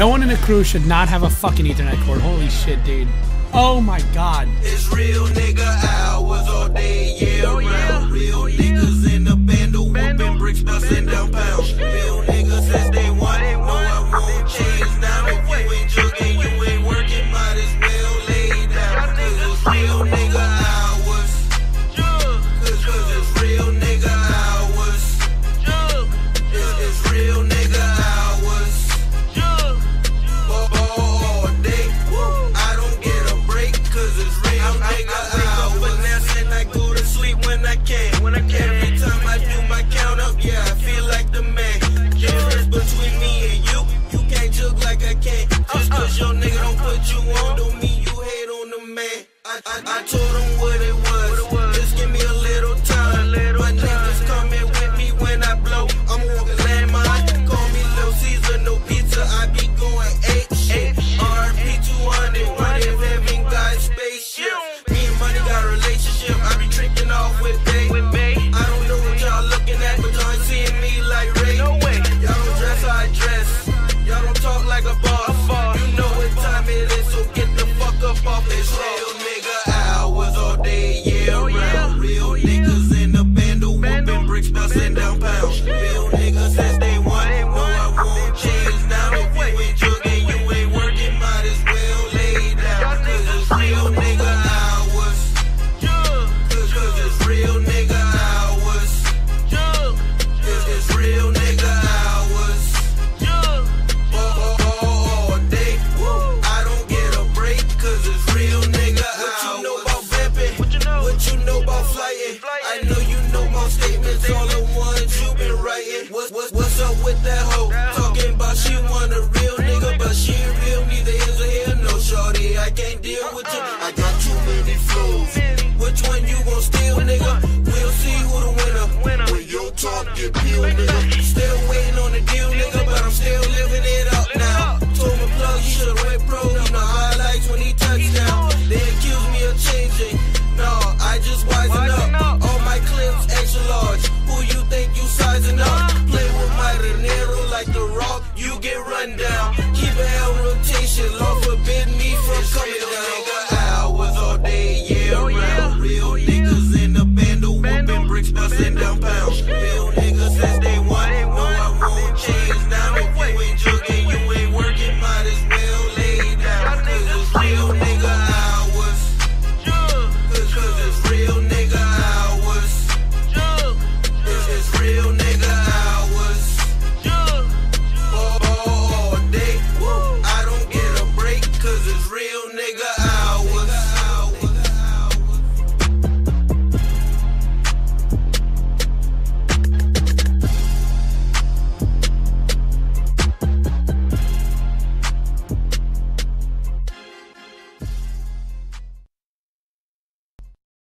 No one in a crew should not have a fucking Ethernet cord. Holy shit, dude. Oh my god. Não with nigga.